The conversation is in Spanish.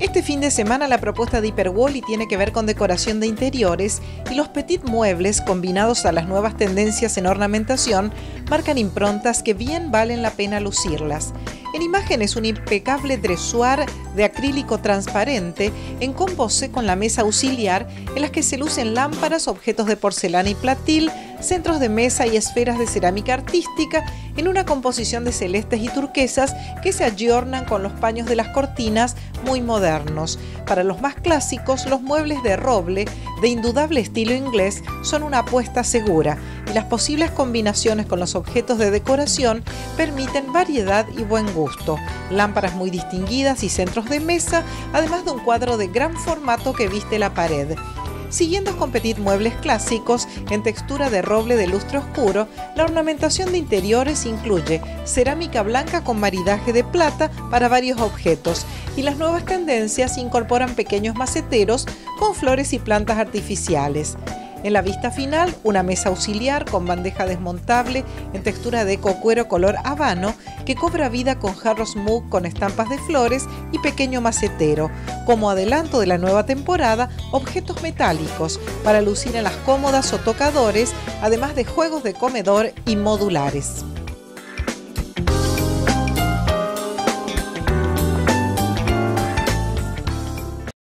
Este fin de semana la propuesta de Hyperwally tiene que ver con decoración de interiores y los petit muebles combinados a las nuevas tendencias en ornamentación marcan improntas que bien valen la pena lucirlas. En imagen es un impecable dressoir de acrílico transparente en compose con la mesa auxiliar en las que se lucen lámparas, objetos de porcelana y platil, centros de mesa y esferas de cerámica artística en una composición de celestes y turquesas que se ayornan con los paños de las cortinas muy modernos. Para los más clásicos, los muebles de roble de indudable estilo inglés son una apuesta segura y las posibles combinaciones con los objetos de decoración permiten variedad y buen gusto. Lámparas muy distinguidas y centros de mesa, además de un cuadro de gran formato que viste la pared. Siguiendo con petit muebles clásicos en textura de roble de lustre oscuro, la ornamentación de interiores incluye cerámica blanca con maridaje de plata para varios objetos y las nuevas tendencias incorporan pequeños maceteros con flores y plantas artificiales. En la vista final, una mesa auxiliar con bandeja desmontable en textura de cocuero color habano que cobra vida con jarros mug con estampas de flores y pequeño macetero. Como adelanto de la nueva temporada, objetos metálicos para lucir en las cómodas o tocadores, además de juegos de comedor y modulares.